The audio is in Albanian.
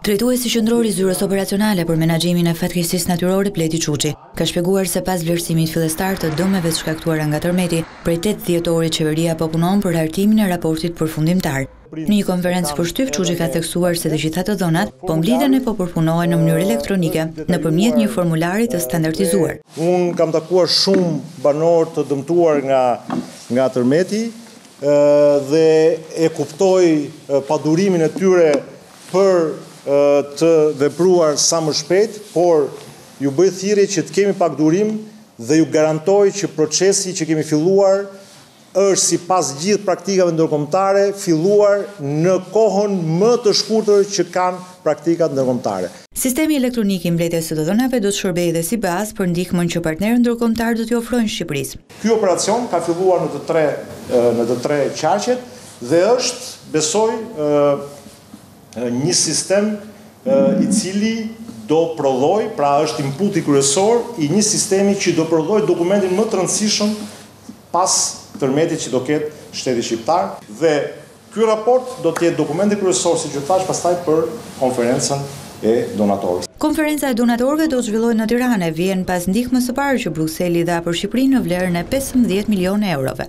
Drejtuesi qendror i Zyrës Operacionale për Menaxhimin e Fatkeqësisë Natyrore, Bledi Çuçi, ka shpjeguar se pas vlerësimit fillestar të dëmeve të shkaktuara nga tërmeti, prej tetë dhjetorit qeveria po punon për hartimin e raportit përfundimtar. Në një konferencë për shtyp, Çuçi ka theksuar se të gjitha të dhënat po mblidhen e po përpunohen në mënyrë elektronike nëpërmjet një formulari të standardizuar. Unë kam takuar shumë banorë të dëmtuar nga tërmeti. dhe e kuptoj padurimin e tyre për të vepruar sa më shpejt, por ju bëj thirrje që të kemi pak durim dhe ju garantoj që procesi që kemi filluar është sipas gjithë praktikave ndërkombëtare filluar në kohën më të shkurtër që kanë praktikat ndërkombëtare. Sistemi elektronik i mbledhjes së të dhënave do të shërbejë dhe si bazë për ndihmën që partnerët ndërkombëtarë do t'i ofrojnë Shqipërisë. Ky operacion ka filluar në të tre qarqet dhe është, besoj, një sistem i cili do prodhojë, pra është inputi kryesor i një sistemi që do prodhojë dokumentin më të rëndësishëm pas tërmetit që do ketë shteti shqiptar dhe Ky raport do të jetë dokumenti kryesor siç ju thashë pastaj për konferencën e donatorëve. Konferenca e donatorëve do të zhvillohet në Tiranë e vjen pas ndihmës së parë që Brukseli dha për Shqipërinë në vlerën e pesëmbëdhjetë milionë eurove.